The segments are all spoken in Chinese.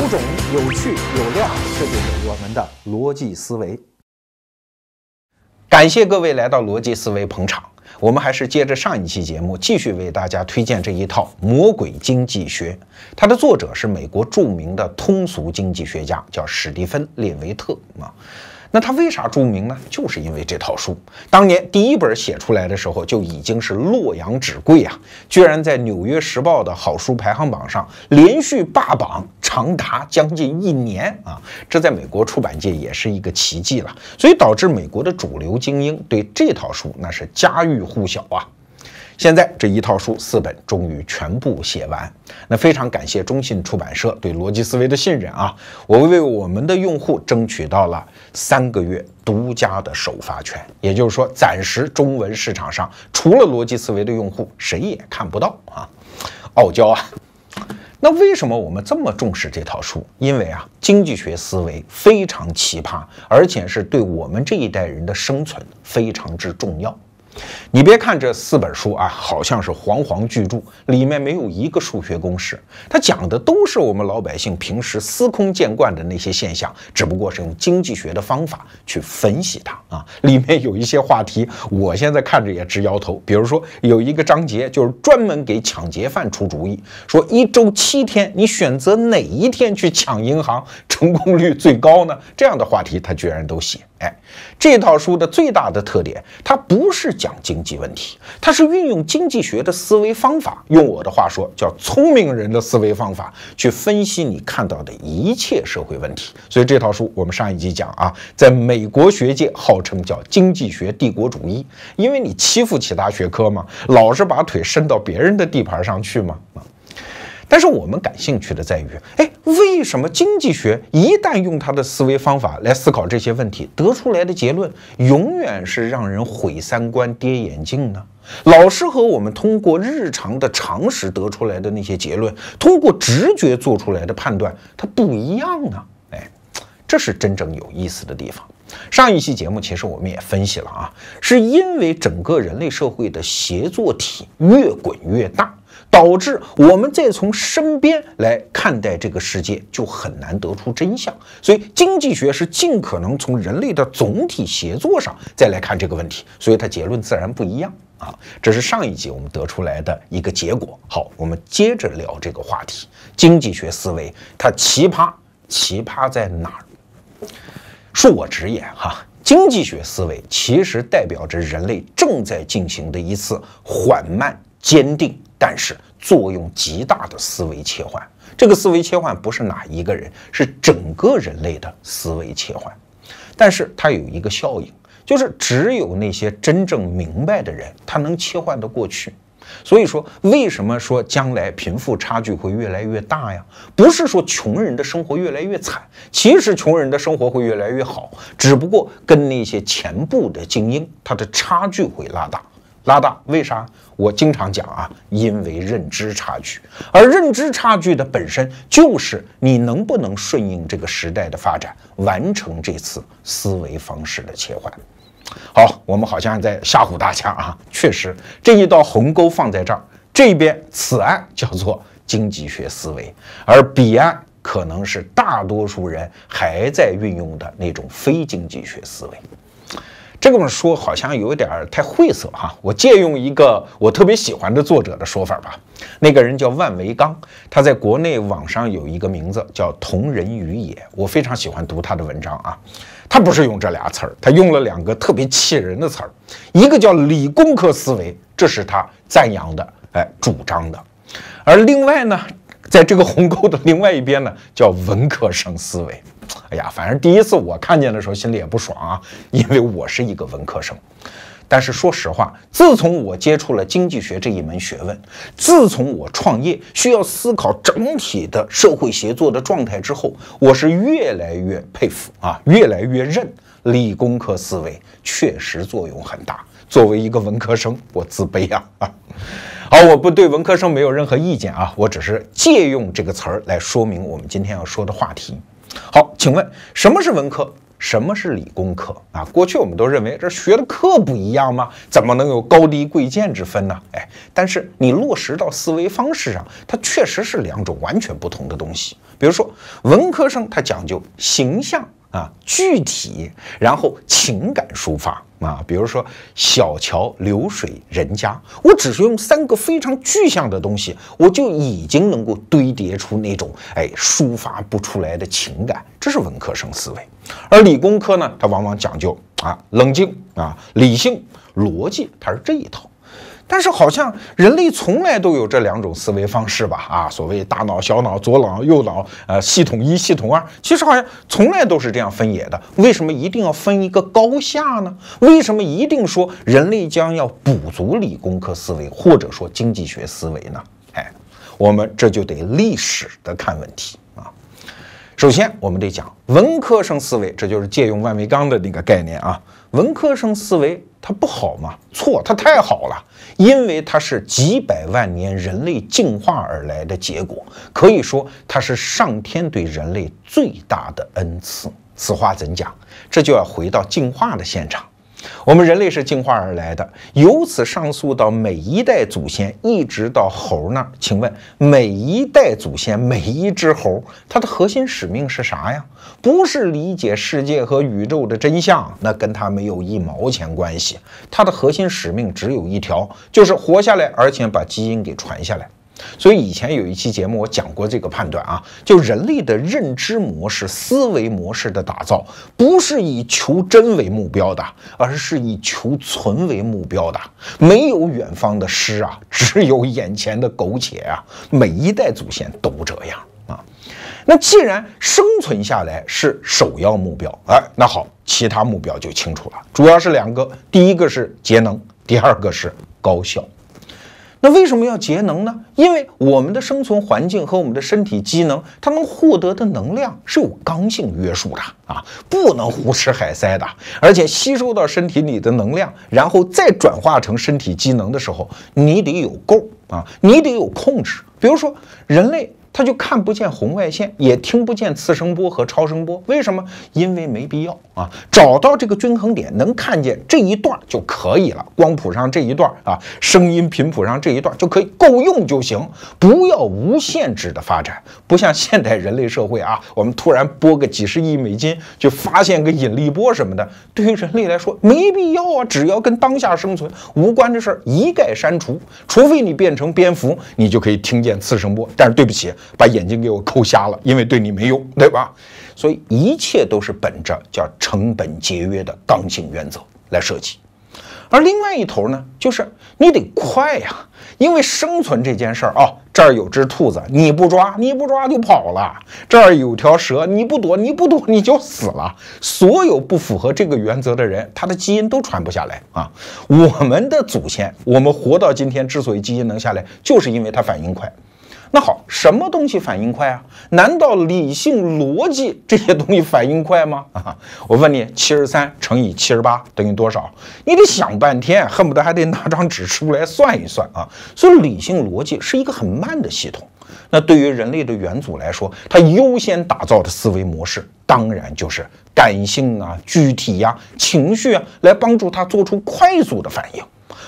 有种、有趣、有料，这就是我们的逻辑思维。感谢各位来到逻辑思维捧场。我们还是接着上一期节目，继续为大家推荐这一套《魔鬼经济学》。它的作者是美国著名的通俗经济学家，叫史蒂芬·列维特啊。那他为啥著名呢？就是因为这套书，当年第一本写出来的时候就已经是洛阳纸贵啊，居然在《纽约时报》的好书排行榜上连续霸榜长达将近一年啊！这在美国出版界也是一个奇迹了，所以导致美国的主流精英对这套书那是家喻户晓啊。现在这一套书四本终于全部写完，那非常感谢中信出版社对逻辑思维的信任啊！我为我们的用户争取到了三个月独家的首发权，也就是说，暂时中文市场上除了逻辑思维的用户，谁也看不到啊！傲娇啊！那为什么我们这么重视这套书？因为啊，经济学思维非常奇葩，而且是对我们这一代人的生存非常之重要。你别看这四本书啊，好像是煌煌巨著，里面没有一个数学公式，它讲的都是我们老百姓平时司空见惯的那些现象，只不过是用经济学的方法去分析它啊。里面有一些话题，我现在看着也直摇头。比如说有一个章节就是专门给抢劫犯出主意，说一周七天，你选择哪一天去抢银行，成功率最高呢？这样的话题他居然都写。哎，这套书的最大的特点，它不是讲经济问题，它是运用经济学的思维方法，用我的话说叫聪明人的思维方法去分析你看到的一切社会问题。所以这套书我们上一集讲啊，在美国学界号称叫经济学帝国主义，因为你欺负其他学科嘛，老是把腿伸到别人的地盘上去嘛啊。但是我们感兴趣的在于，哎，为什么经济学一旦用它的思维方法来思考这些问题，得出来的结论永远是让人毁三观、跌眼镜呢？老师和我们通过日常的常识得出来的那些结论，通过直觉做出来的判断，它不一样呢？哎，这是真正有意思的地方。上一期节目其实我们也分析了啊，是因为整个人类社会的协作体越滚越大。导致我们再从身边来看待这个世界，就很难得出真相。所以经济学是尽可能从人类的总体协作上再来看这个问题，所以它结论自然不一样啊。这是上一集我们得出来的一个结果。好，我们接着聊这个话题：经济学思维它奇葩，奇葩在哪儿？恕我直言哈，经济学思维其实代表着人类正在进行的一次缓慢、坚定。但是作用极大的思维切换，这个思维切换不是哪一个人，是整个人类的思维切换。但是它有一个效应，就是只有那些真正明白的人，他能切换得过去。所以说，为什么说将来贫富差距会越来越大呀？不是说穷人的生活越来越惨，其实穷人的生活会越来越好，只不过跟那些前部的精英，他的差距会拉大。拉大，为啥？我经常讲啊，因为认知差距，而认知差距的本身就是你能不能顺应这个时代的发展，完成这次思维方式的切换。好，我们好像在吓唬大家啊，确实这一道鸿沟放在这儿，这边此岸叫做经济学思维，而彼岸可能是大多数人还在运用的那种非经济学思维。这么说好像有点太晦涩哈，我借用一个我特别喜欢的作者的说法吧。那个人叫万维刚，他在国内网上有一个名字叫同人于野，我非常喜欢读他的文章啊。他不是用这俩词儿，他用了两个特别气人的词儿，一个叫理工科思维，这是他赞扬的，哎，主张的。而另外呢，在这个鸿沟的另外一边呢，叫文科生思维。哎呀，反正第一次我看见的时候，心里也不爽啊，因为我是一个文科生。但是说实话，自从我接触了经济学这一门学问，自从我创业需要思考整体的社会协作的状态之后，我是越来越佩服啊，越来越认理工科思维确实作用很大。作为一个文科生，我自卑啊！好，我不对文科生没有任何意见啊，我只是借用这个词儿来说明我们今天要说的话题。好，请问什么是文科？什么是理工科啊？过去我们都认为这学的课不一样吗？怎么能有高低贵贱之分呢？哎，但是你落实到思维方式上，它确实是两种完全不同的东西。比如说文科生，他讲究形象。啊，具体，然后情感抒发啊，比如说小桥流水人家，我只是用三个非常具象的东西，我就已经能够堆叠出那种哎抒发不出来的情感，这是文科生思维。而理工科呢，它往往讲究啊冷静啊理性逻辑，它是这一套。但是好像人类从来都有这两种思维方式吧？啊，所谓大脑、小脑、左脑、右脑，呃，系统一、系统二，其实好像从来都是这样分野的。为什么一定要分一个高下呢？为什么一定说人类将要补足理工科思维，或者说经济学思维呢？哎，我们这就得历史的看问题啊。首先，我们得讲文科生思维，这就是借用万维钢的那个概念啊。文科生思维它不好吗？错，它太好了。因为它是几百万年人类进化而来的结果，可以说它是上天对人类最大的恩赐。此话怎讲？这就要回到进化的现场。我们人类是进化而来的，由此上溯到每一代祖先，一直到猴那儿。请问，每一代祖先，每一只猴，它的核心使命是啥呀？不是理解世界和宇宙的真相，那跟它没有一毛钱关系。它的核心使命只有一条，就是活下来，而且把基因给传下来。所以以前有一期节目，我讲过这个判断啊，就人类的认知模式、思维模式的打造，不是以求真为目标的，而是以求存为目标的。没有远方的诗啊，只有眼前的苟且啊。每一代祖先都这样啊。那既然生存下来是首要目标，哎，那好，其他目标就清楚了，主要是两个，第一个是节能，第二个是高效。那为什么要节能呢？因为我们的生存环境和我们的身体机能，它能获得的能量是有刚性约束的啊，不能胡吃海塞的。而且吸收到身体里的能量，然后再转化成身体机能的时候，你得有够啊，你得有控制。比如说人类。他就看不见红外线，也听不见次声波和超声波，为什么？因为没必要啊！找到这个均衡点，能看见这一段就可以了。光谱上这一段啊，声音频谱上这一段就可以够用就行，不要无限制的发展。不像现代人类社会啊，我们突然拨个几十亿美金就发现个引力波什么的，对于人类来说没必要啊！只要跟当下生存无关的事儿一概删除，除非你变成蝙蝠，你就可以听见次声波。但是对不起。把眼睛给我抠瞎了，因为对你没用，对吧？所以一切都是本着叫成本节约的刚性原则来设计。而另外一头呢，就是你得快呀，因为生存这件事儿啊，这儿有只兔子，你不抓，你不抓就跑了；这儿有条蛇，你不躲，你不躲你就死了。所有不符合这个原则的人，他的基因都传不下来啊。我们的祖先，我们活到今天之所以基因能下来，就是因为他反应快。那好，什么东西反应快啊？难道理性逻辑这些东西反应快吗？啊，我问你，七十三乘以七十八等于多少？你得想半天，恨不得还得拿张纸出来算一算啊。所以理性逻辑是一个很慢的系统。那对于人类的元祖来说，他优先打造的思维模式，当然就是感性啊、具体呀、情绪啊，来帮助他做出快速的反应。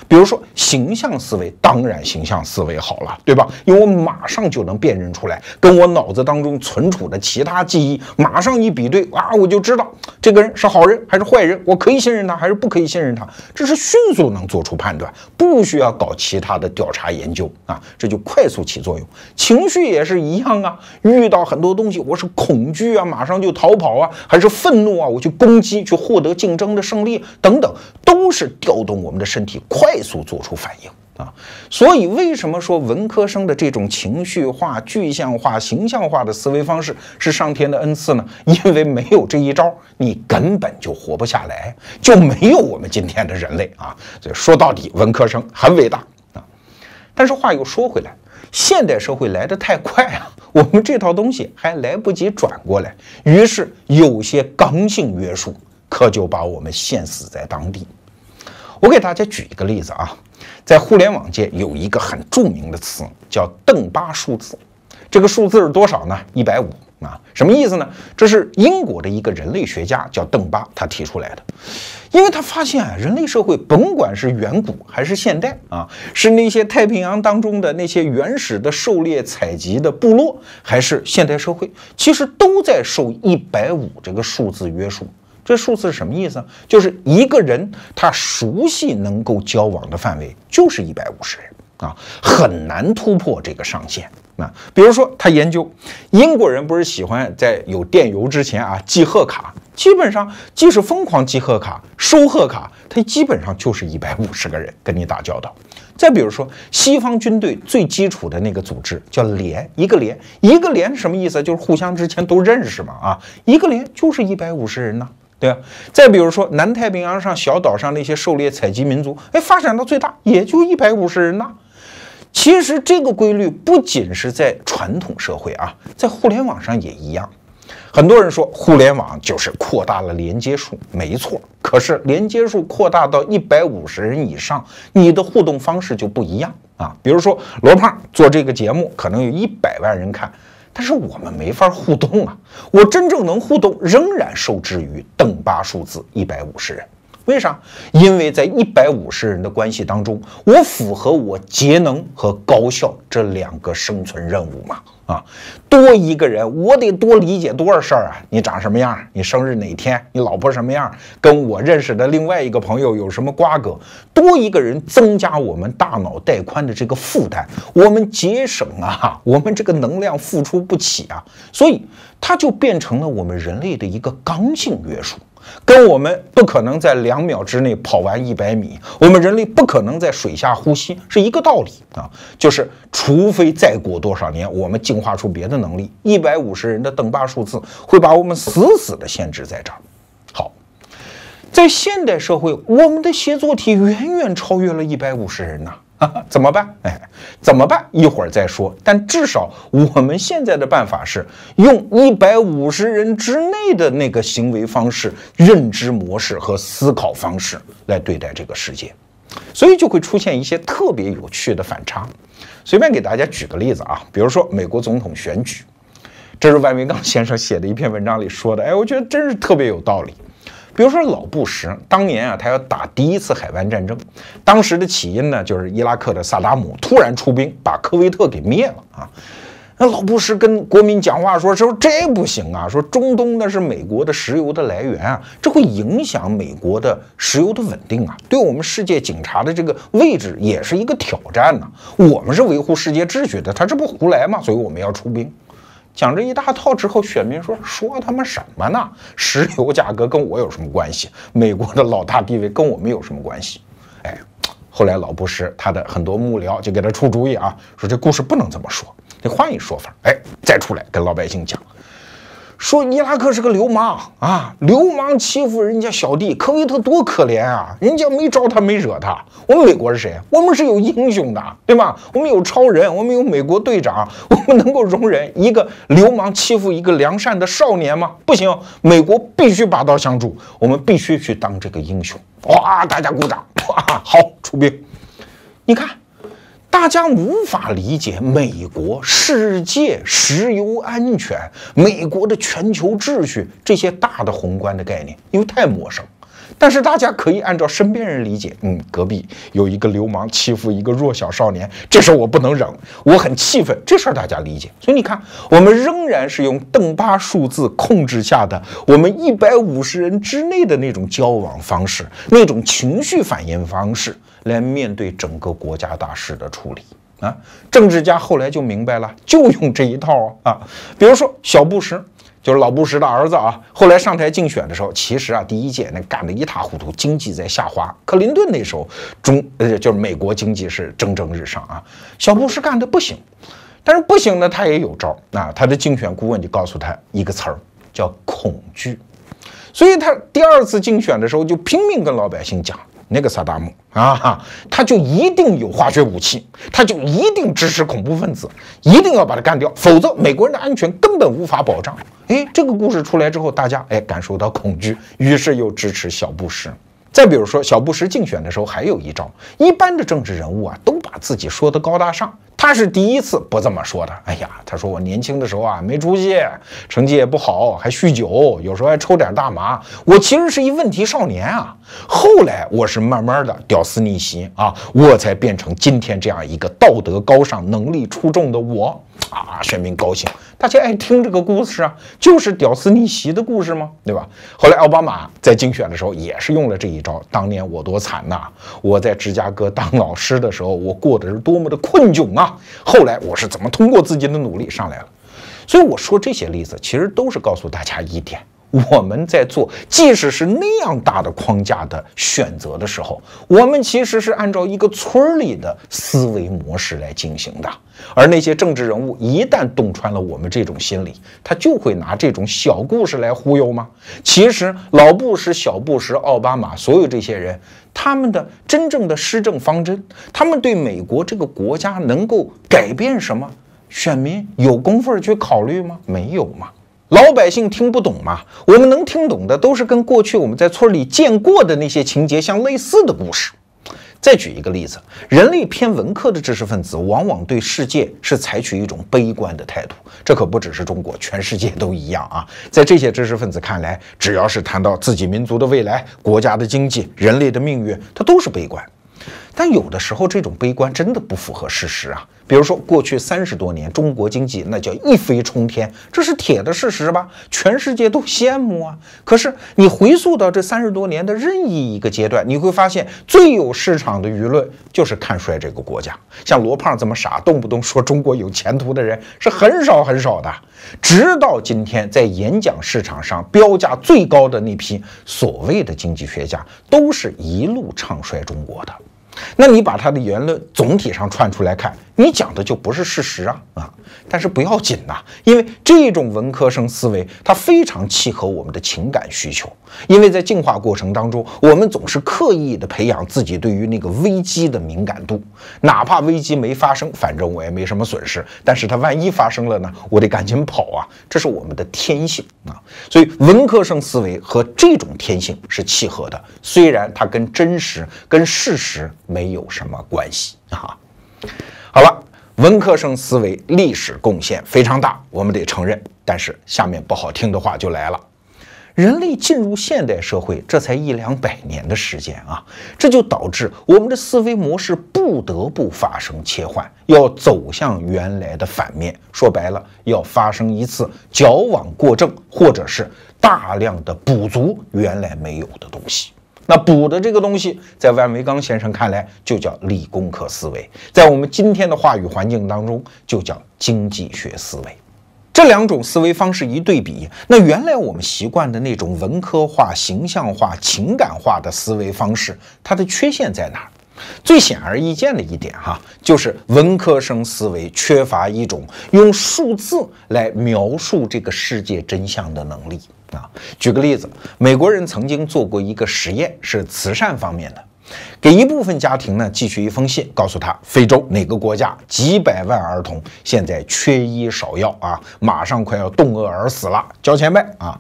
比如说形象思维，当然形象思维好了，对吧？因为我马上就能辨认出来，跟我脑子当中存储的其他记忆马上一比对啊，我就知道这个人是好人还是坏人，我可以信任他还是不可以信任他，这是迅速能做出判断，不需要搞其他的调查研究啊，这就快速起作用。情绪也是一样啊，遇到很多东西，我是恐惧啊，马上就逃跑啊，还是愤怒啊，我去攻击，去获得竞争的胜利等等，都是调动我们的身体快。快速做出反应啊！所以为什么说文科生的这种情绪化、具象化、形象化的思维方式是上天的恩赐呢？因为没有这一招，你根本就活不下来，就没有我们今天的人类啊！所以说到底，文科生很伟大啊！但是话又说回来，现代社会来得太快啊，我们这套东西还来不及转过来，于是有些刚性约束可就把我们限死在当地。我给大家举一个例子啊，在互联网界有一个很著名的词叫邓巴数字，这个数字是多少呢？一百五啊，什么意思呢？这是英国的一个人类学家叫邓巴他提出来的，因为他发现啊，人类社会甭管是远古还是现代啊，是那些太平洋当中的那些原始的狩猎采集的部落，还是现代社会，其实都在受一百五这个数字约束。这数字是什么意思？就是一个人他熟悉能够交往的范围就是一百五十人。啊，很难突破这个上限啊。比如说，他研究英国人不是喜欢在有电邮之前啊寄贺卡，基本上即使疯狂寄贺卡、收贺卡，他基本上就是一百五十个人跟你打交道。再比如说，西方军队最基础的那个组织叫连，一个连，一个连什么意思？就是互相之前都认识嘛啊，一个连就是一百五十人呢，对吧？再比如说，南太平洋上小岛上那些狩猎采集民族，哎，发展到最大也就一百五十人呐。其实这个规律不仅是在传统社会啊，在互联网上也一样。很多人说互联网就是扩大了连接数，没错。可是连接数扩大到一百五十人以上，你的互动方式就不一样啊。比如说罗胖做这个节目，可能有一百万人看，但是我们没法互动啊。我真正能互动，仍然受制于邓巴数字一百五十人。为啥？因为在一百五十人的关系当中，我符合我节能和高效这两个生存任务嘛？啊，多一个人，我得多理解多少事儿啊？你长什么样？你生日哪天？你老婆什么样？跟我认识的另外一个朋友有什么瓜葛？多一个人，增加我们大脑带宽的这个负担，我们节省啊，我们这个能量付出不起啊，所以它就变成了我们人类的一个刚性约束。跟我们不可能在两秒之内跑完一百米，我们人类不可能在水下呼吸，是一个道理啊。就是除非再过多少年，我们进化出别的能力，一百五十人的邓巴数字会把我们死死的限制在这儿。好，在现代社会，我们的协作体远远超越了一百五十人呐。怎么办？哎，怎么办？一会儿再说。但至少我们现在的办法是用一百五十人之内的那个行为方式、认知模式和思考方式来对待这个世界，所以就会出现一些特别有趣的反差。随便给大家举个例子啊，比如说美国总统选举，这是万维刚先生写的一篇文章里说的。哎，我觉得真是特别有道理。比如说老布什当年啊，他要打第一次海湾战争，当时的起因呢，就是伊拉克的萨达姆突然出兵把科威特给灭了啊。那老布什跟国民讲话说：“说这不行啊，说中东那是美国的石油的来源啊，这会影响美国的石油的稳定啊，对我们世界警察的这个位置也是一个挑战呢。我们是维护世界秩序的，他这不胡来吗？所以我们要出兵。”讲这一大套之后，选民说：“说他妈什么呢？石油价格跟我有什么关系？美国的老大地位跟我们有什么关系？”哎，后来老布什他的很多幕僚就给他出主意啊，说这故事不能这么说，得换一说法。哎，再出来跟老百姓讲。说伊拉克是个流氓啊，流氓欺负人家小弟，科威特多可怜啊，人家没招他，没惹他。我们美国是谁？我们是有英雄的，对吧？我们有超人，我们有美国队长，我们能够容忍一个流氓欺负一个良善的少年吗？不行，美国必须拔刀相助，我们必须去当这个英雄。哇，大家鼓掌，哇，好，出兵。你看。大家无法理解美国世界石油安全、美国的全球秩序这些大的宏观的概念，因为太陌生。但是大家可以按照身边人理解，嗯，隔壁有一个流氓欺负一个弱小少年，这事我不能忍，我很气愤。这事儿大家理解。所以你看，我们仍然是用邓巴数字控制下的我们一百五十人之内的那种交往方式，那种情绪反应方式。来面对整个国家大事的处理啊，政治家后来就明白了，就用这一套啊。比如说小布什，就是老布什的儿子啊，后来上台竞选的时候，其实啊第一届那干得一塌糊涂，经济在下滑。克林顿那时候中呃就是美国经济是蒸蒸日上啊，小布什干的不行，但是不行呢，他也有招儿啊。他的竞选顾问就告诉他一个词儿叫恐惧，所以他第二次竞选的时候就拼命跟老百姓讲。那个萨达姆啊，他就一定有化学武器，他就一定支持恐怖分子，一定要把他干掉，否则美国人的安全根本无法保障。哎，这个故事出来之后，大家哎感受到恐惧，于是又支持小布什。再比如说，小布什竞选的时候还有一招，一般的政治人物啊，都把自己说的高大上。他是第一次不这么说的。哎呀，他说我年轻的时候啊没出息，成绩也不好，还酗酒，有时候还抽点大麻。我其实是一问题少年啊。后来我是慢慢的屌丝逆袭啊，我才变成今天这样一个道德高尚、能力出众的我啊。选民高兴，大家爱听这个故事啊，就是屌丝逆袭的故事吗？对吧？后来奥巴马在竞选的时候也是用了这一招。当年我多惨呐！我在芝加哥当老师的时候，我过的是多么的困窘啊！后来我是怎么通过自己的努力上来了？所以我说这些例子，其实都是告诉大家一点。我们在做，即使是那样大的框架的选择的时候，我们其实是按照一个村儿里的思维模式来进行的。而那些政治人物一旦洞穿了我们这种心理，他就会拿这种小故事来忽悠吗？其实老布什、小布什、奥巴马，所有这些人，他们的真正的施政方针，他们对美国这个国家能够改变什么？选民有功夫去考虑吗？没有吗？老百姓听不懂嘛？我们能听懂的都是跟过去我们在村里见过的那些情节相类似的故事。再举一个例子，人类偏文科的知识分子往往对世界是采取一种悲观的态度，这可不只是中国，全世界都一样啊。在这些知识分子看来，只要是谈到自己民族的未来、国家的经济、人类的命运，他都是悲观。但有的时候，这种悲观真的不符合事实啊。比如说，过去三十多年，中国经济那叫一飞冲天，这是铁的事实吧？全世界都羡慕啊。可是你回溯到这三十多年的任意一个阶段，你会发现，最有市场的舆论就是看衰这个国家。像罗胖这么傻，动不动说中国有前途的人是很少很少的。直到今天，在演讲市场上标价最高的那批所谓的经济学家，都是一路唱衰中国的。那你把他的言论总体上串出来看，你讲的就不是事实啊啊！但是不要紧呐，因为这种文科生思维，它非常契合我们的情感需求。因为在进化过程当中，我们总是刻意的培养自己对于那个危机的敏感度，哪怕危机没发生，反正我也没什么损失。但是它万一发生了呢，我得赶紧跑啊！这是我们的天性啊。所以文科生思维和这种天性是契合的，虽然它跟真实、跟事实没有什么关系啊。好了。文科生思维历史贡献非常大，我们得承认。但是下面不好听的话就来了：人类进入现代社会，这才一两百年的时间啊，这就导致我们的思维模式不得不发生切换，要走向原来的反面。说白了，要发生一次矫枉过正，或者是大量的补足原来没有的东西。那补的这个东西，在万维钢先生看来就叫理工科思维，在我们今天的话语环境当中就叫经济学思维。这两种思维方式一对比，那原来我们习惯的那种文科化、形象化、情感化的思维方式，它的缺陷在哪儿？最显而易见的一点哈，就是文科生思维缺乏一种用数字来描述这个世界真相的能力。啊，举个例子，美国人曾经做过一个实验，是慈善方面的。给一部分家庭呢寄去一封信，告诉他非洲哪个国家几百万儿童现在缺医少药啊，马上快要冻饿而死了，交钱呗啊！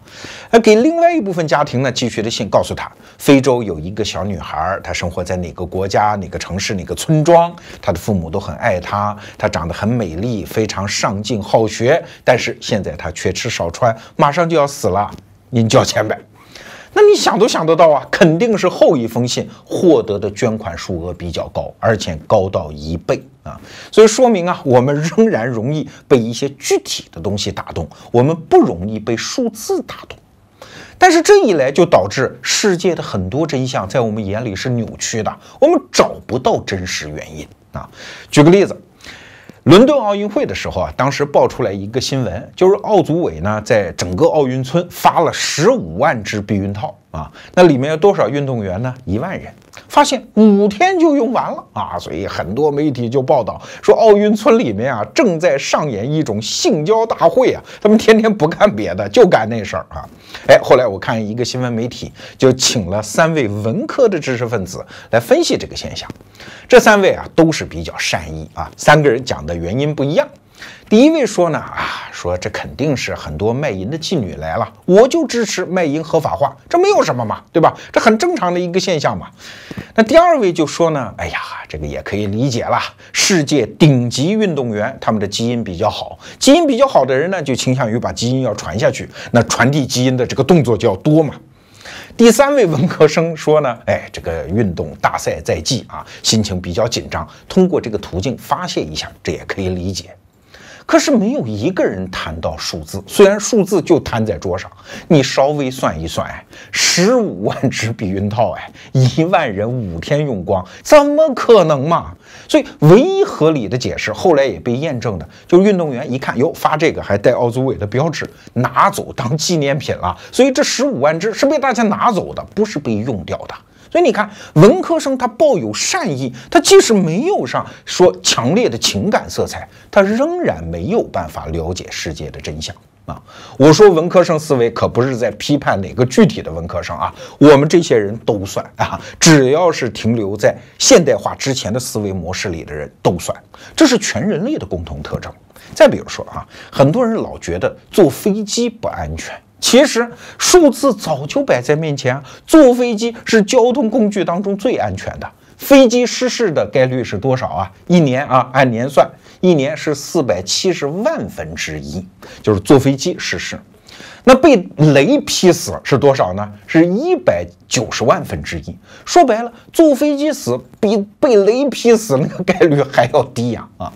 那给另外一部分家庭呢寄去的信，告诉他非洲有一个小女孩，她生活在哪个国家、哪个城市、哪个村庄，她的父母都很爱她，她长得很美丽，非常上进好学，但是现在她缺吃少穿，马上就要死了，您交钱呗。那你想都想得到啊，肯定是后一封信获得的捐款数额比较高，而且高到一倍啊，所以说明啊，我们仍然容易被一些具体的东西打动，我们不容易被数字打动。但是这一来就导致世界的很多真相在我们眼里是扭曲的，我们找不到真实原因啊。举个例子。伦敦奥运会的时候啊，当时爆出来一个新闻，就是奥组委呢在整个奥运村发了十五万只避孕套。啊，那里面有多少运动员呢？一万人。发现五天就用完了啊，所以很多媒体就报道说，奥运村里面啊正在上演一种性交大会啊，他们天天不干别的，就干那事儿啊。哎，后来我看一个新闻媒体就请了三位文科的知识分子来分析这个现象，这三位啊都是比较善意啊，三个人讲的原因不一样。第一位说呢啊。说这肯定是很多卖淫的妓女来了，我就支持卖淫合法化，这没有什么嘛，对吧？这很正常的一个现象嘛。那第二位就说呢，哎呀，这个也可以理解啦，世界顶级运动员他们的基因比较好，基因比较好的人呢，就倾向于把基因要传下去，那传递基因的这个动作就要多嘛。第三位文科生说呢，哎，这个运动大赛在即啊，心情比较紧张，通过这个途径发泄一下，这也可以理解。可是没有一个人谈到数字，虽然数字就摊在桌上，你稍微算一算，哎，十五万只避孕套，哎，一万人五天用光，怎么可能嘛？所以唯一合理的解释，后来也被验证的，就是运动员一看，哟，发这个还带奥组委的标志，拿走当纪念品了，所以这十五万只是被大家拿走的，不是被用掉的。所以你看，文科生他抱有善意，他即使没有上说强烈的情感色彩，他仍然没有办法了解世界的真相啊！我说文科生思维可不是在批判哪个具体的文科生啊，我们这些人都算啊，只要是停留在现代化之前的思维模式里的人都算，这是全人类的共同特征。再比如说啊，很多人老觉得坐飞机不安全。其实数字早就摆在面前，坐飞机是交通工具当中最安全的。飞机失事的概率是多少啊？一年啊，按年算，一年是四百七十万分之一，就是坐飞机失事。那被雷劈死是多少呢？是一百九十万分之一。说白了，坐飞机死比被雷劈死那个概率还要低呀啊！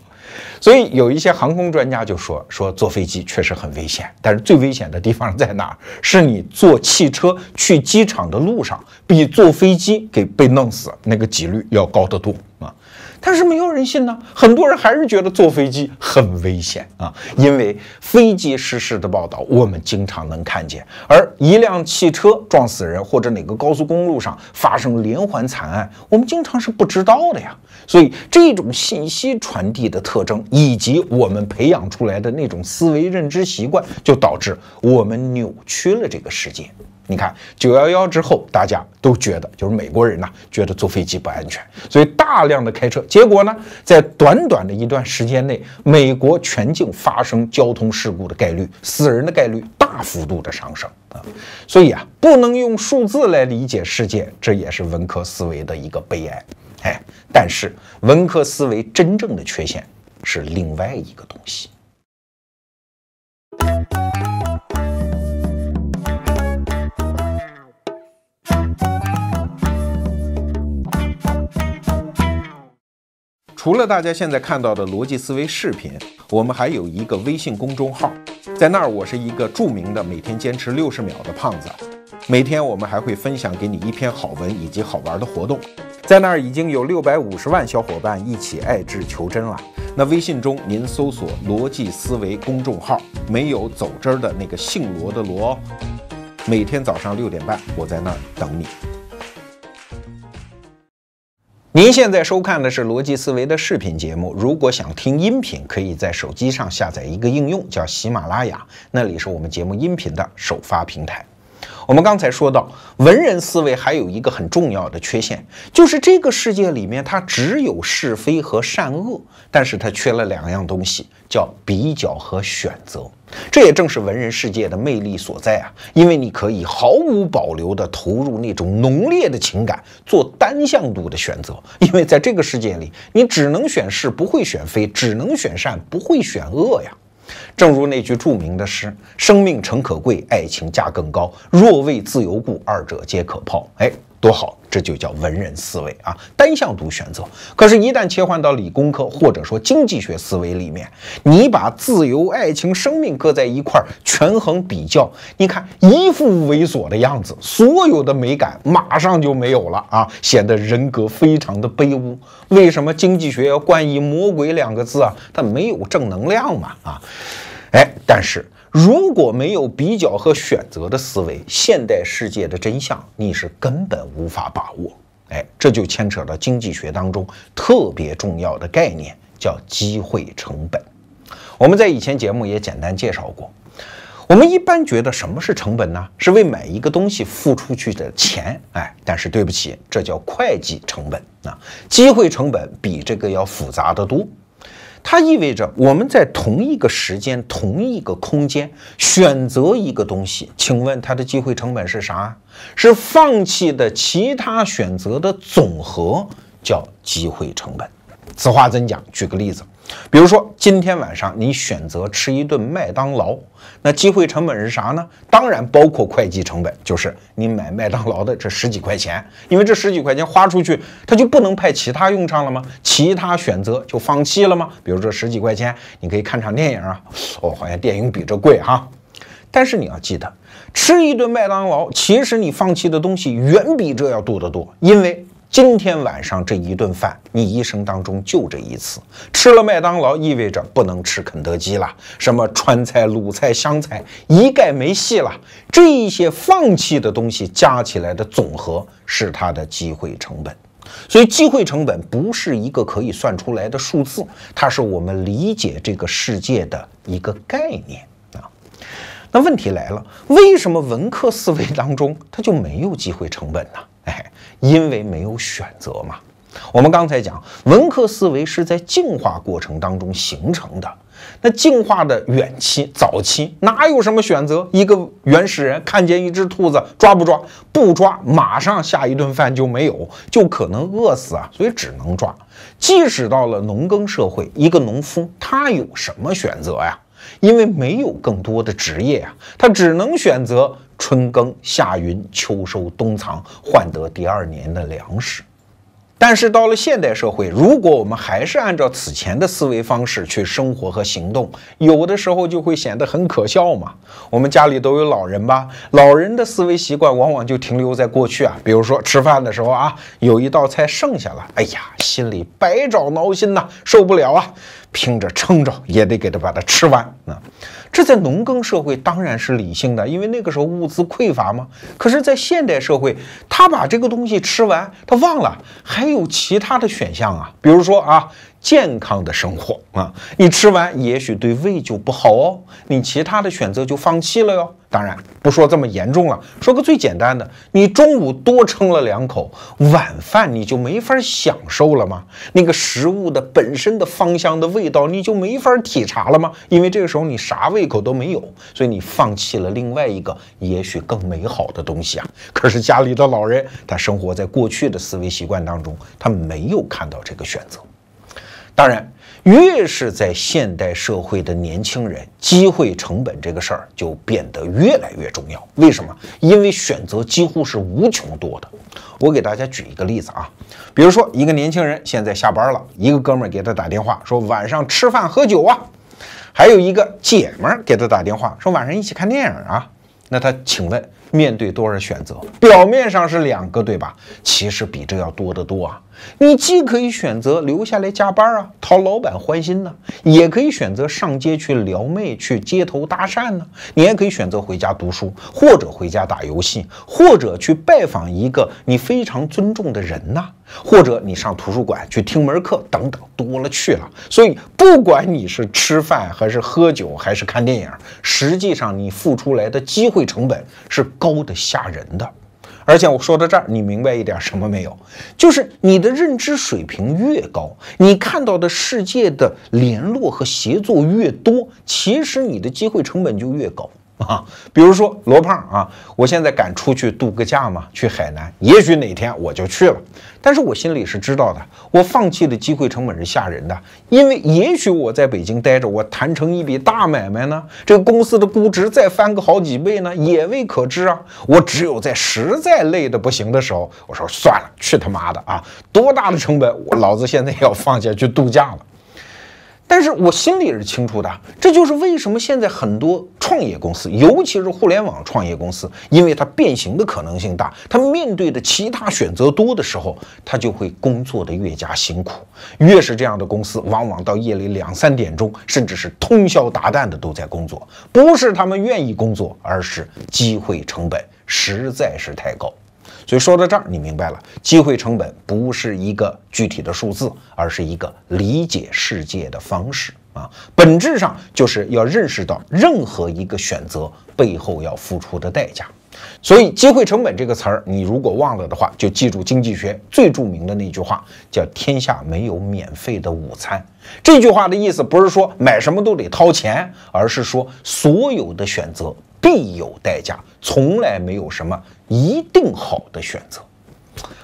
所以有一些航空专家就说说坐飞机确实很危险，但是最危险的地方在哪儿？是你坐汽车去机场的路上，比坐飞机给被弄死那个几率要高得多啊！但是没有人信呢，很多人还是觉得坐飞机很危险啊，因为飞机失事的报道我们经常能看见，而一辆汽车撞死人或者哪个高速公路上发生连环惨案，我们经常是不知道的呀。所以这种信息传递的特征，以及我们培养出来的那种思维认知习惯，就导致我们扭曲了这个世界。你看九幺幺之后，大家都觉得就是美国人呐，觉得坐飞机不安全，所以大量的开车。结果呢，在短短的一段时间内，美国全境发生交通事故的概率、死人的概率大幅度的上升啊！所以啊，不能用数字来理解世界，这也是文科思维的一个悲哀。哎，但是文科思维真正的缺陷是另外一个东西。除了大家现在看到的逻辑思维视频，我们还有一个微信公众号，在那儿我是一个著名的每天坚持六十秒的胖子。每天我们还会分享给你一篇好文以及好玩的活动，在那儿已经有六百五十万小伙伴一起爱智求真了。那微信中您搜索“逻辑思维”公众号，没有走之儿的那个姓罗的罗。每天早上六点半，我在那儿等你。您现在收看的是逻辑思维的视频节目。如果想听音频，可以在手机上下载一个应用，叫喜马拉雅，那里是我们节目音频的首发平台。我们刚才说到，文人思维还有一个很重要的缺陷，就是这个世界里面它只有是非和善恶，但是它缺了两样东西，叫比较和选择。这也正是文人世界的魅力所在啊，因为你可以毫无保留地投入那种浓烈的情感，做单向度的选择。因为在这个世界里，你只能选是，不会选非；只能选善，不会选恶呀。正如那句著名的诗：“生命诚可贵，爱情价更高。若为自由故，二者皆可抛。”哎。多好，这就叫文人思维啊，单向度选择。可是，一旦切换到理工科或者说经济学思维里面，你把自由、爱情、生命搁在一块儿权衡比较，你看一副猥琐的样子，所有的美感马上就没有了啊，显得人格非常的卑污。为什么经济学要冠以“魔鬼”两个字啊？它没有正能量嘛啊？哎，但是。如果没有比较和选择的思维，现代世界的真相你是根本无法把握。哎，这就牵扯到经济学当中特别重要的概念，叫机会成本。我们在以前节目也简单介绍过。我们一般觉得什么是成本呢？是为买一个东西付出去的钱。哎，但是对不起，这叫会计成本啊。机会成本比这个要复杂的多。它意味着我们在同一个时间、同一个空间选择一个东西，请问它的机会成本是啥？是放弃的其他选择的总和，叫机会成本。此话怎讲？举个例子。比如说，今天晚上你选择吃一顿麦当劳，那机会成本是啥呢？当然包括会计成本，就是你买麦当劳的这十几块钱，因为这十几块钱花出去，它就不能派其他用场了吗？其他选择就放弃了吗？比如这十几块钱，你可以看场电影啊，哦，好像电影比这贵哈。但是你要记得，吃一顿麦当劳，其实你放弃的东西远比这要多得多，因为。今天晚上这一顿饭，你一生当中就这一次吃了麦当劳，意味着不能吃肯德基了。什么川菜、鲁菜、湘菜，一概没戏了。这一些放弃的东西加起来的总和是它的机会成本。所以，机会成本不是一个可以算出来的数字，它是我们理解这个世界的一个概念啊。那问题来了，为什么文科思维当中它就没有机会成本呢？哎，因为没有选择嘛。我们刚才讲，文科思维是在进化过程当中形成的。那进化的远期、早期哪有什么选择？一个原始人看见一只兔子，抓不抓？不抓，马上下一顿饭就没有，就可能饿死啊。所以只能抓。即使到了农耕社会，一个农夫他有什么选择呀？因为没有更多的职业啊，他只能选择。春耕夏耘秋收冬藏，换得第二年的粮食。但是到了现代社会，如果我们还是按照此前的思维方式去生活和行动，有的时候就会显得很可笑嘛。我们家里都有老人吧，老人的思维习惯往往就停留在过去啊。比如说吃饭的时候啊，有一道菜剩下了，哎呀，心里百爪挠心呐，受不了啊，拼着撑着也得给他把它吃完啊。这在农耕社会当然是理性的，因为那个时候物资匮乏嘛。可是，在现代社会，他把这个东西吃完，他忘了还有其他的选项啊，比如说啊。健康的生活啊，你吃完也许对胃就不好哦，你其他的选择就放弃了哟。当然不说这么严重了，说个最简单的，你中午多撑了两口，晚饭你就没法享受了吗？那个食物的本身的芳香的味道你就没法体察了吗？因为这个时候你啥胃口都没有，所以你放弃了另外一个也许更美好的东西啊。可是家里的老人，他生活在过去的思维习惯当中，他没有看到这个选择。当然，越是在现代社会的年轻人，机会成本这个事儿就变得越来越重要。为什么？因为选择几乎是无穷多的。我给大家举一个例子啊，比如说一个年轻人现在下班了，一个哥们儿给他打电话说晚上吃饭喝酒啊，还有一个姐们儿给他打电话说晚上一起看电影啊。那他请问？面对多少选择，表面上是两个，对吧？其实比这要多得多啊！你既可以选择留下来加班啊，讨老板欢心呢，也可以选择上街去撩妹，去街头搭讪呢。你也可以选择回家读书，或者回家打游戏，或者去拜访一个你非常尊重的人呐。或者你上图书馆去听门课等等，多了去了。所以不管你是吃饭还是喝酒还是看电影，实际上你付出来的机会成本是高的吓人的。而且我说到这儿，你明白一点什么没有？就是你的认知水平越高，你看到的世界的联络和协作越多，其实你的机会成本就越高。啊，比如说罗胖啊，我现在敢出去度个假吗？去海南，也许哪天我就去了。但是我心里是知道的，我放弃的机会成本是吓人的，因为也许我在北京待着，我谈成一笔大买卖呢，这个公司的估值再翻个好几倍呢，也未可知啊。我只有在实在累得不行的时候，我说算了，去他妈的啊，多大的成本，我老子现在要放下去度假了。但是我心里是清楚的，这就是为什么现在很多创业公司，尤其是互联网创业公司，因为它变形的可能性大，它面对的其他选择多的时候，它就会工作的越加辛苦。越是这样的公司，往往到夜里两三点钟，甚至是通宵达旦的都在工作，不是他们愿意工作，而是机会成本实在是太高。所以说到这儿，你明白了，机会成本不是一个具体的数字，而是一个理解世界的方式啊。本质上就是要认识到任何一个选择背后要付出的代价。所以，机会成本这个词儿，你如果忘了的话，就记住经济学最著名的那句话，叫“天下没有免费的午餐”。这句话的意思不是说买什么都得掏钱，而是说所有的选择必有代价，从来没有什么一定好的选择。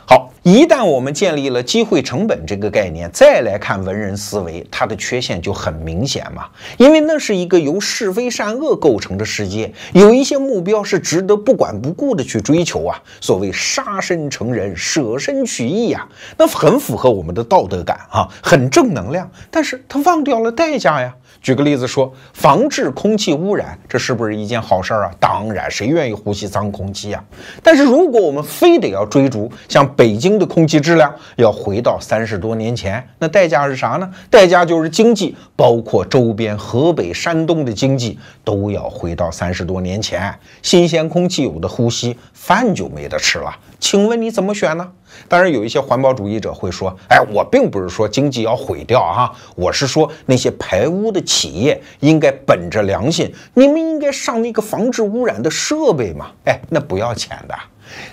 好，一旦我们建立了机会成本这个概念，再来看文人思维，它的缺陷就很明显嘛。因为那是一个由是非善恶构成的世界，有一些目标是值得不管不顾的去追求啊。所谓杀身成仁，舍身取义呀，那很符合我们的道德感啊，很正能量。但是他忘掉了代价呀。举个例子说，防治空气污染，这是不是一件好事儿啊？当然，谁愿意呼吸脏空气呀？但是如果我们非得要追逐像北京的空气质量要回到三十多年前，那代价是啥呢？代价就是经济，包括周边河北、山东的经济都要回到三十多年前，新鲜空气有的呼吸，饭就没得吃了。请问你怎么选呢？当然，有一些环保主义者会说：“哎，我并不是说经济要毁掉啊，我是说那些排污的企业应该本着良心，你们应该上那个防治污染的设备嘛。哎，那不要钱的。”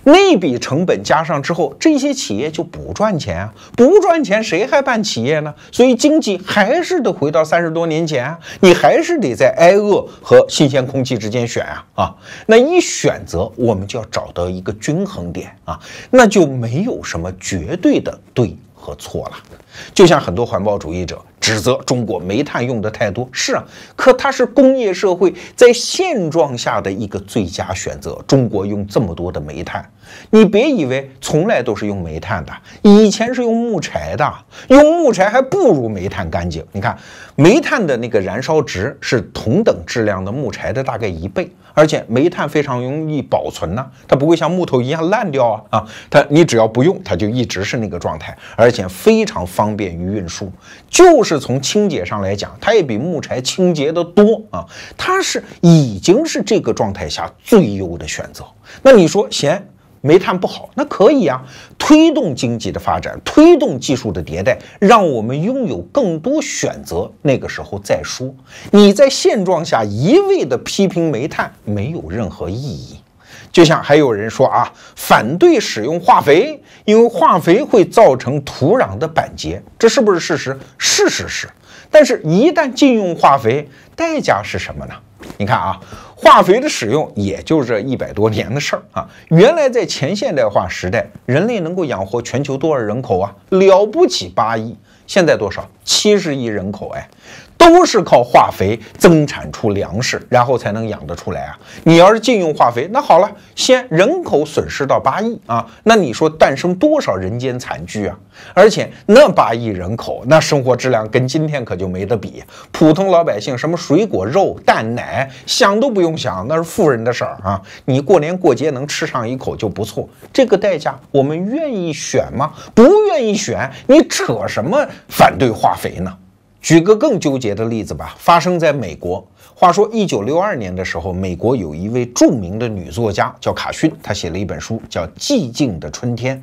那笔成本加上之后，这些企业就不赚钱啊！不赚钱，谁还办企业呢？所以经济还是得回到三十多年前啊！你还是得在挨饿和新鲜空气之间选啊！啊，那一选择，我们就要找到一个均衡点啊，那就没有什么绝对的对和错了。就像很多环保主义者。指责中国煤炭用的太多，是啊，可它是工业社会在现状下的一个最佳选择。中国用这么多的煤炭，你别以为从来都是用煤炭的，以前是用木柴的，用木柴还不如煤炭干净。你看，煤炭的那个燃烧值是同等质量的木柴的大概一倍。而且煤炭非常容易保存呢，它不会像木头一样烂掉啊啊！它你只要不用，它就一直是那个状态，而且非常方便于运输。就是是从清洁上来讲，它也比木柴清洁的多啊。它是已经是这个状态下最优的选择。那你说嫌？煤炭不好，那可以啊，推动经济的发展，推动技术的迭代，让我们拥有更多选择。那个时候再说。你在现状下一味的批评煤炭，没有任何意义。就像还有人说啊，反对使用化肥，因为化肥会造成土壤的板结，这是不是事实？事实是。但是，一旦禁用化肥，代价是什么呢？你看啊，化肥的使用也就这一百多年的事儿啊。原来在前现代化时代，人类能够养活全球多少人口啊？了不起八亿。现在多少？七十亿人口，哎。都是靠化肥增产出粮食，然后才能养得出来啊！你要是禁用化肥，那好了，先人口损失到八亿啊，那你说诞生多少人间惨剧啊？而且那八亿人口，那生活质量跟今天可就没得比。普通老百姓什么水果、肉、蛋、奶，想都不用想，那是富人的事儿啊！你过年过节能吃上一口就不错。这个代价，我们愿意选吗？不愿意选，你扯什么反对化肥呢？举个更纠结的例子吧，发生在美国。话说，一九六二年的时候，美国有一位著名的女作家叫卡逊，她写了一本书叫《寂静的春天》。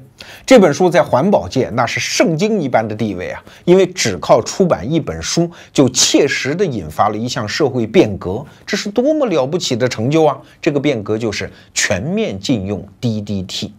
这本书在环保界那是圣经一般的地位啊，因为只靠出版一本书，就切实的引发了一项社会变革，这是多么了不起的成就啊！这个变革就是全面禁用 DDT。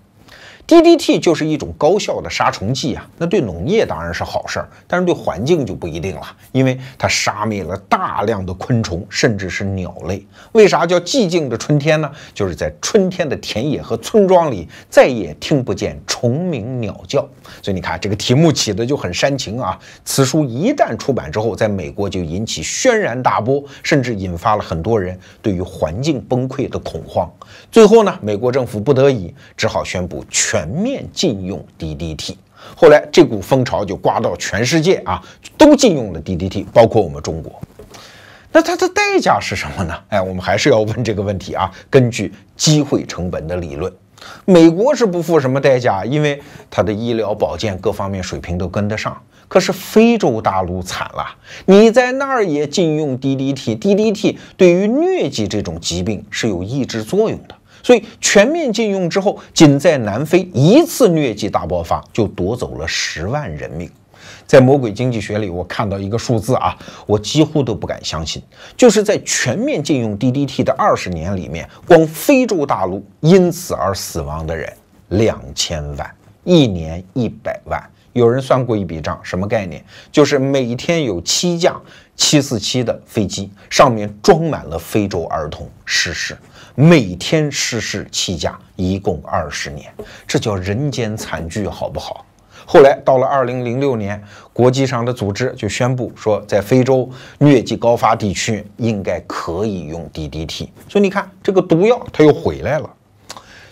DDT 就是一种高效的杀虫剂啊，那对农业当然是好事儿，但是对环境就不一定了，因为它杀灭了大量的昆虫，甚至是鸟类。为啥叫寂静的春天呢？就是在春天的田野和村庄里，再也听不见虫鸣鸟叫。所以你看这个题目起的就很煽情啊。此书一旦出版之后，在美国就引起轩然大波，甚至引发了很多人对于环境崩溃的恐慌。最后呢，美国政府不得已只好宣布全。全面禁用 DDT，后来这股风潮就刮到全世界啊，都禁用了 DDT，包括我们中国。那它的代价是什么呢？哎，我们还是要问这个问题啊。根据机会成本的理论，美国是不付什么代价，因为它的医疗保健各方面水平都跟得上。可是非洲大陆惨了，你在那儿也禁用 DDT，DDT 对于疟疾这种疾病是有抑制作用的。所以全面禁用之后，仅在南非一次疟疾大爆发就夺走了十万人命。在魔鬼经济学里，我看到一个数字啊，我几乎都不敢相信，就是在全面禁用 DDT 的二十年里面，光非洲大陆因此而死亡的人两千万，一年一百万。有人算过一笔账，什么概念？就是每天有七架七四七的飞机，上面装满了非洲儿童逝世，每天失事七架，一共二十年，这叫人间惨剧，好不好？后来到了二零零六年，国际上的组织就宣布说，在非洲疟疾高发地区应该可以用 DDT，所以你看这个毒药它又回来了。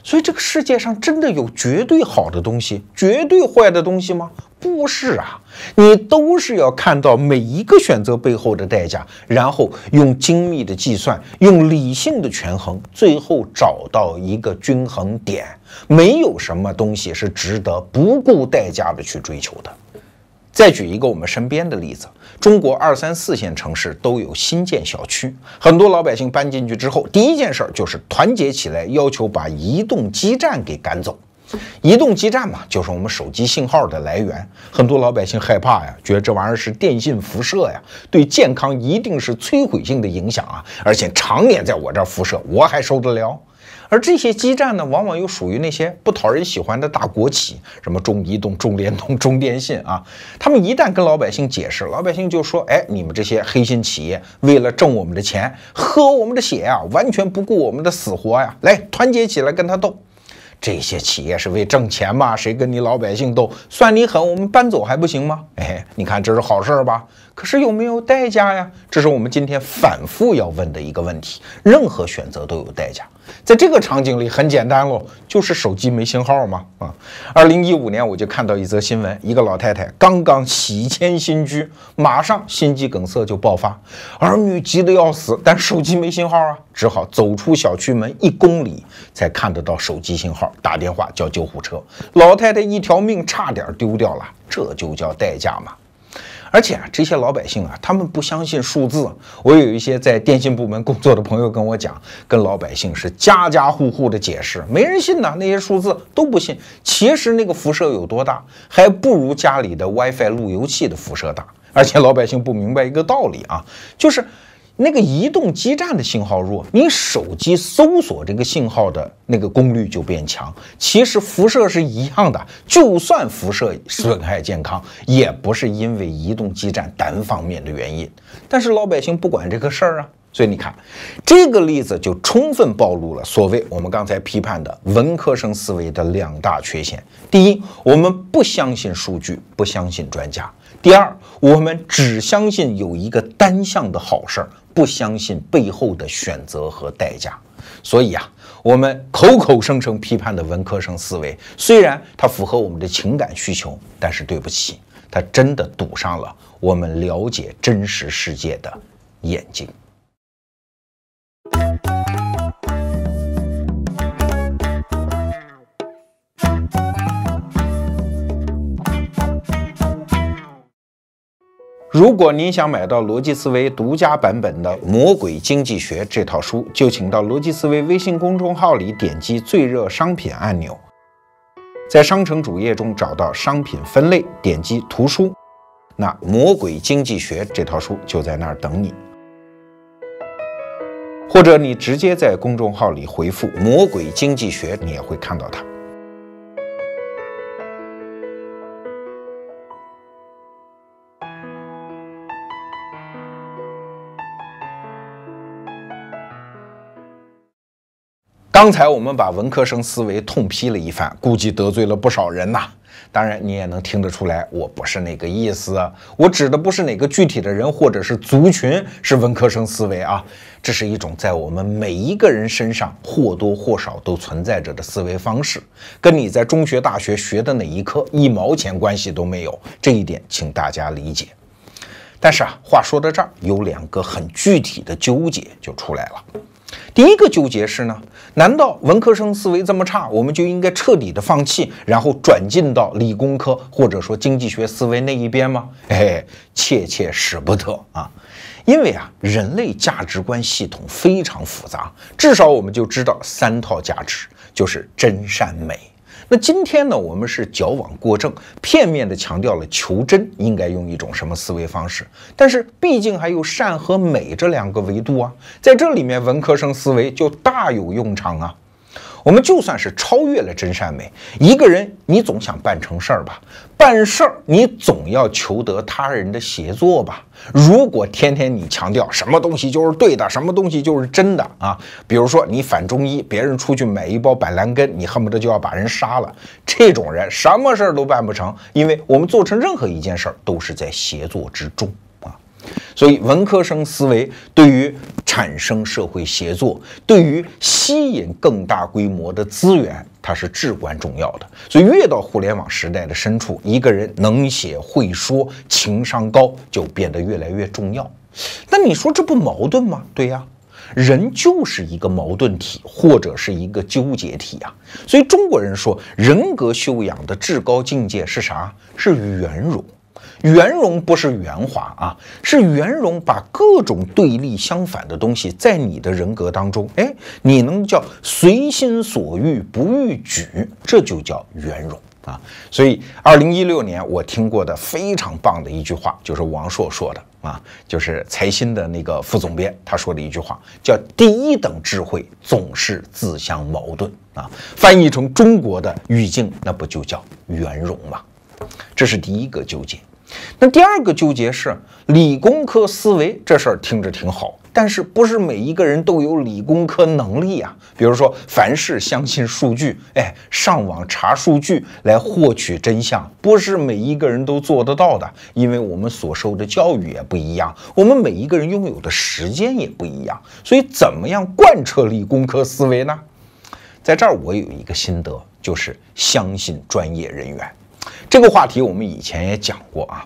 所以这个世界上真的有绝对好的东西，绝对坏的东西吗？不是啊，你都是要看到每一个选择背后的代价，然后用精密的计算，用理性的权衡，最后找到一个均衡点。没有什么东西是值得不顾代价的去追求的。再举一个我们身边的例子，中国二三四线城市都有新建小区，很多老百姓搬进去之后，第一件事就是团结起来，要求把移动基站给赶走。移动基站嘛，就是我们手机信号的来源。很多老百姓害怕呀，觉得这玩意儿是电信辐射呀，对健康一定是摧毁性的影响啊，而且常年在我这儿辐射，我还受得了？而这些基站呢，往往又属于那些不讨人喜欢的大国企，什么中移动、中联通、中电信啊。他们一旦跟老百姓解释，老百姓就说：“哎，你们这些黑心企业，为了挣我们的钱，喝我们的血呀，完全不顾我们的死活呀！来，团结起来跟他斗。”这些企业是为挣钱嘛？谁跟你老百姓斗？算你狠，我们搬走还不行吗？哎，你看这是好事吧？可是有没有代价呀？这是我们今天反复要问的一个问题。任何选择都有代价。在这个场景里很简单喽，就是手机没信号嘛。啊，二零一五年我就看到一则新闻，一个老太太刚刚喜迁新居，马上心肌梗塞就爆发，儿女急得要死，但手机没信号啊，只好走出小区门一公里才看得到手机信号，打电话叫救护车，老太太一条命差点丢掉了，这就叫代价嘛。而且啊，这些老百姓啊，他们不相信数字。我有一些在电信部门工作的朋友跟我讲，跟老百姓是家家户户的解释，没人信呐，那些数字都不信。其实那个辐射有多大，还不如家里的 WiFi 路由器的辐射大。而且老百姓不明白一个道理啊，就是。那个移动基站的信号弱，你手机搜索这个信号的那个功率就变强。其实辐射是一样的，就算辐射损害健康，也不是因为移动基站单方面的原因。但是老百姓不管这个事儿啊，所以你看这个例子就充分暴露了所谓我们刚才批判的文科生思维的两大缺陷：第一，我们不相信数据，不相信专家；第二，我们只相信有一个单向的好事儿。不相信背后的选择和代价，所以啊，我们口口声声批判的文科生思维，虽然它符合我们的情感需求，但是对不起，它真的堵上了我们了解真实世界的眼睛。如果您想买到逻辑思维独家版本的《魔鬼经济学》这套书，就请到逻辑思维微信公众号里点击最热商品按钮，在商城主页中找到商品分类，点击图书，那《魔鬼经济学》这套书就在那儿等你。或者你直接在公众号里回复“魔鬼经济学”，你也会看到它。刚才我们把文科生思维痛批了一番，估计得罪了不少人呐。当然，你也能听得出来，我不是那个意思。我指的不是哪个具体的人或者是族群是文科生思维啊，这是一种在我们每一个人身上或多或少都存在着的思维方式，跟你在中学、大学学的哪一科一毛钱关系都没有。这一点，请大家理解。但是啊，话说到这儿，有两个很具体的纠结就出来了。第一个纠结是呢，难道文科生思维这么差，我们就应该彻底的放弃，然后转进到理工科或者说经济学思维那一边吗？哎，切切使不得啊！因为啊，人类价值观系统非常复杂，至少我们就知道三套价值，就是真善美。那今天呢，我们是矫枉过正，片面的强调了求真应该用一种什么思维方式。但是毕竟还有善和美这两个维度啊，在这里面文科生思维就大有用场啊。我们就算是超越了真善美，一个人你总想办成事儿吧，办事儿你总要求得他人的协作吧。如果天天你强调什么东西就是对的，什么东西就是真的啊，比如说你反中医，别人出去买一包板蓝根，你恨不得就要把人杀了，这种人什么事儿都办不成，因为我们做成任何一件事儿都是在协作之中。所以，文科生思维对于产生社会协作，对于吸引更大规模的资源，它是至关重要的。所以，越到互联网时代的深处，一个人能写会说、情商高，就变得越来越重要。那你说这不矛盾吗？对呀，人就是一个矛盾体，或者是一个纠结体呀。所以，中国人说，人格修养的至高境界是啥？是圆融。圆融不是圆滑啊，是圆融，把各种对立相反的东西在你的人格当中，哎，你能叫随心所欲不逾矩，这就叫圆融啊。所以，二零一六年我听过的非常棒的一句话，就是王朔说的啊，就是财新的那个副总编他说的一句话，叫“第一等智慧总是自相矛盾”啊。翻译成中国的语境，那不就叫圆融吗？这是第一个纠结。那第二个纠结是理工科思维这事儿听着挺好，但是不是每一个人都有理工科能力啊？比如说，凡事相信数据，哎，上网查数据来获取真相，不是每一个人都做得到的，因为我们所受的教育也不一样，我们每一个人拥有的时间也不一样，所以怎么样贯彻理工科思维呢？在这儿我有一个心得，就是相信专业人员。这个话题我们以前也讲过啊，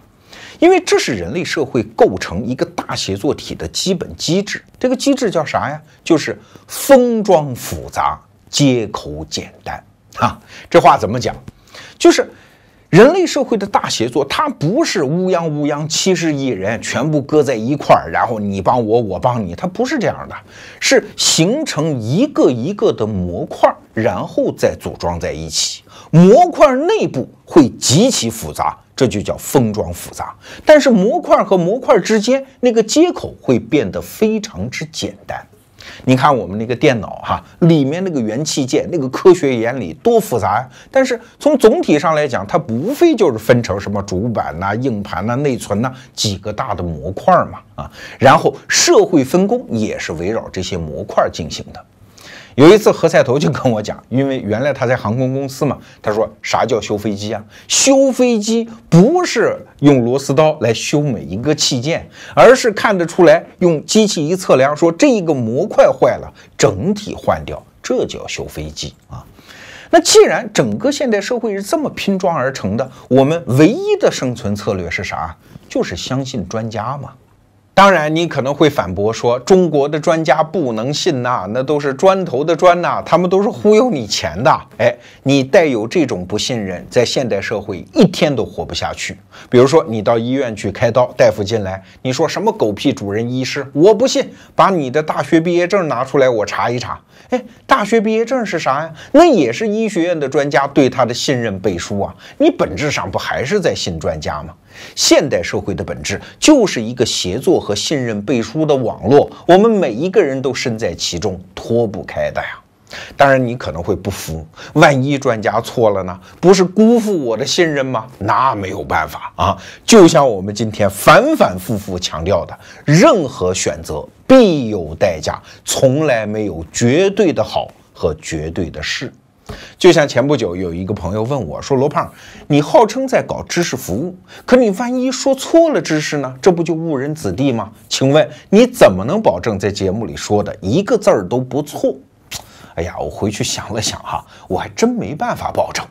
因为这是人类社会构成一个大协作体的基本机制。这个机制叫啥呀？就是封装复杂，接口简单。哈，这话怎么讲？就是人类社会的大协作，它不是乌泱乌泱七十亿人全部搁在一块儿，然后你帮我，我帮你，它不是这样的，是形成一个一个的模块，然后再组装在一起。模块内部会极其复杂，这就叫封装复杂。但是模块和模块之间那个接口会变得非常之简单。你看我们那个电脑哈，里面那个元器件，那个科学原理多复杂呀！但是从总体上来讲，它无非就是分成什么主板呐、硬盘呐、内存呐几个大的模块嘛啊，然后社会分工也是围绕这些模块进行的。有一次，何菜头就跟我讲，因为原来他在航空公司嘛，他说啥叫修飞机啊？修飞机不是用螺丝刀来修每一个器件，而是看得出来，用机器一测量，说这一个模块坏了，整体换掉，这叫修飞机啊。那既然整个现代社会是这么拼装而成的，我们唯一的生存策略是啥？就是相信专家嘛。当然，你可能会反驳说，中国的专家不能信呐，那都是砖头的砖呐，他们都是忽悠你钱的。哎，你带有这种不信任，在现代社会一天都活不下去。比如说，你到医院去开刀，大夫进来，你说什么狗屁主任医师，我不信，把你的大学毕业证拿出来，我查一查。哎，大学毕业证是啥呀？那也是医学院的专家对他的信任背书啊。你本质上不还是在信专家吗？现代社会的本质就是一个协作和信任背书的网络，我们每一个人都身在其中，脱不开的呀。当然，你可能会不服，万一专家错了呢？不是辜负我的信任吗？那没有办法啊。就像我们今天反反复复强调的，任何选择必有代价，从来没有绝对的好和绝对的是。就像前不久有一个朋友问我说：“罗胖，你号称在搞知识服务，可你万一说错了知识呢？这不就误人子弟吗？请问你怎么能保证在节目里说的一个字儿都不错？”哎呀，我回去想了想哈，我还真没办法保证。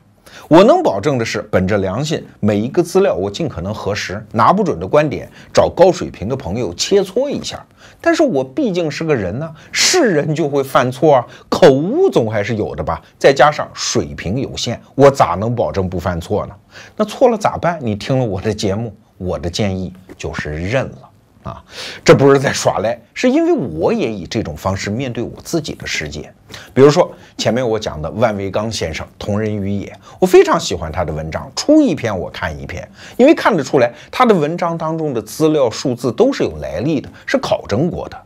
我能保证的是，本着良心，每一个资料我尽可能核实，拿不准的观点找高水平的朋友切磋一下。但是我毕竟是个人呢，是人就会犯错啊，口误总还是有的吧。再加上水平有限，我咋能保证不犯错呢？那错了咋办？你听了我的节目，我的建议就是认了啊，这不是在耍赖，是因为我也以这种方式面对我自己的世界。比如说前面我讲的万维钢先生《同人于野》，我非常喜欢他的文章，出一篇我看一篇，因为看得出来他的文章当中的资料数字都是有来历的，是考证过的。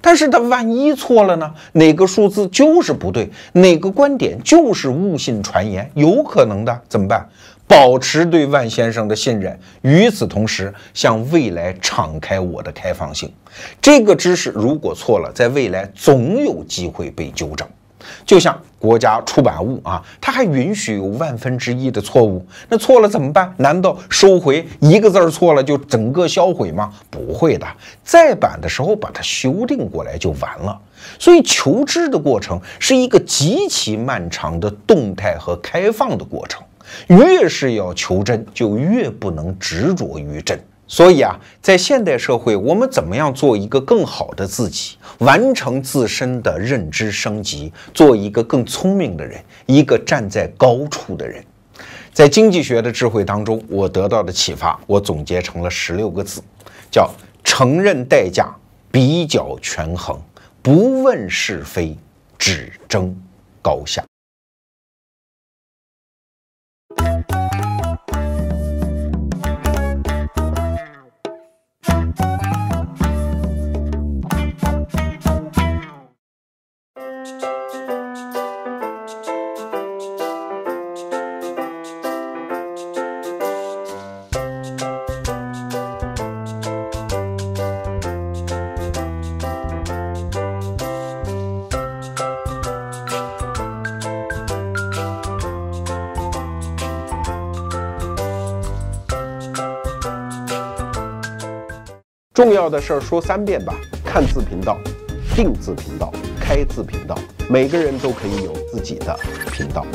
但是他万一错了呢？哪个数字就是不对，哪个观点就是误信传言，有可能的，怎么办？保持对万先生的信任，与此同时向未来敞开我的开放性。这个知识如果错了，在未来总有机会被纠正。就像国家出版物啊，它还允许有万分之一的错误，那错了怎么办？难道收回一个字错了就整个销毁吗？不会的，再版的时候把它修订过来就完了。所以求知的过程是一个极其漫长的动态和开放的过程。越是要求真，就越不能执着于真。所以啊，在现代社会，我们怎么样做一个更好的自己，完成自身的认知升级，做一个更聪明的人，一个站在高处的人？在经济学的智慧当中，我得到的启发，我总结成了十六个字，叫承认代价，比较权衡，不问是非，只争高下。的事儿说三遍吧。看字频道，定字频道，开字频道，每个人都可以有自己的频道。